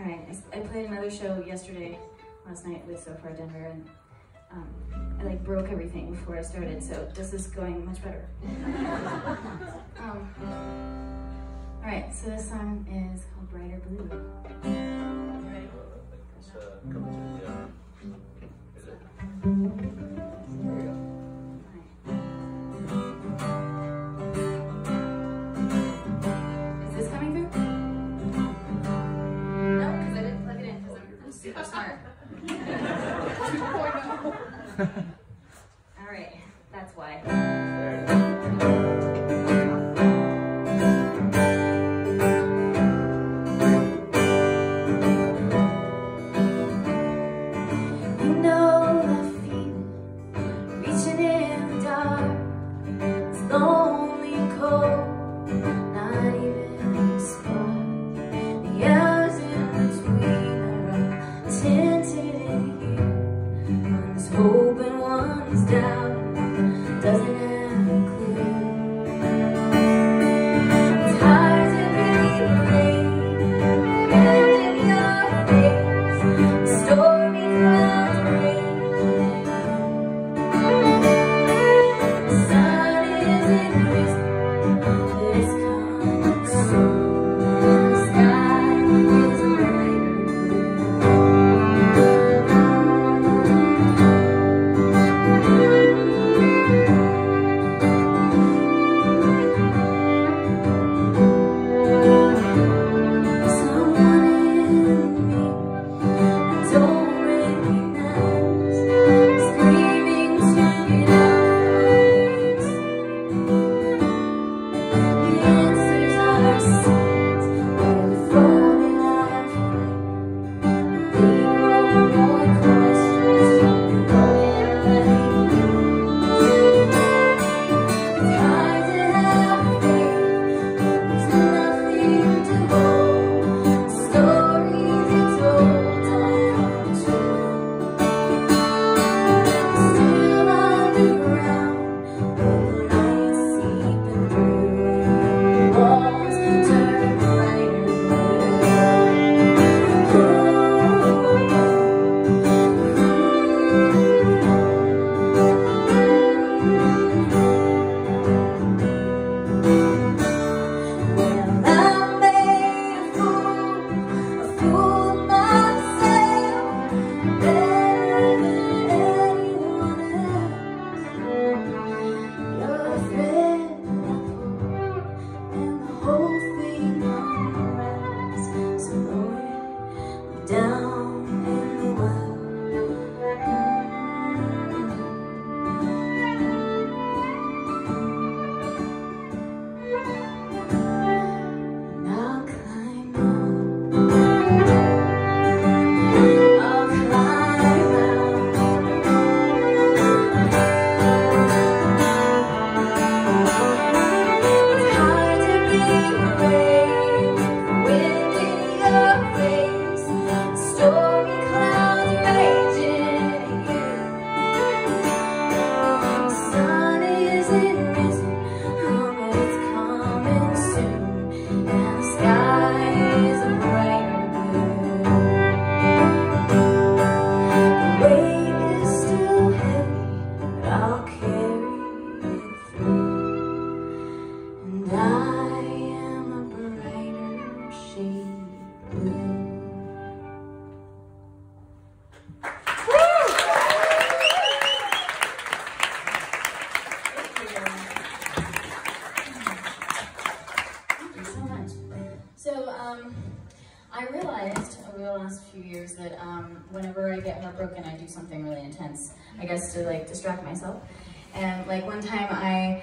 All right, I, I, played another show yesterday, last night with Sofar Denver, and um, I like broke everything before I started, so this is going much better. um, all right, so this song is called Brighter Blue. smart. All right, that's why. know I'll carry it through. And I am a brighter shade blue. So, um, I realized over the last few years that um, whenever I get heartbroken, I do something really intense, I guess to like distract myself. And like one time I,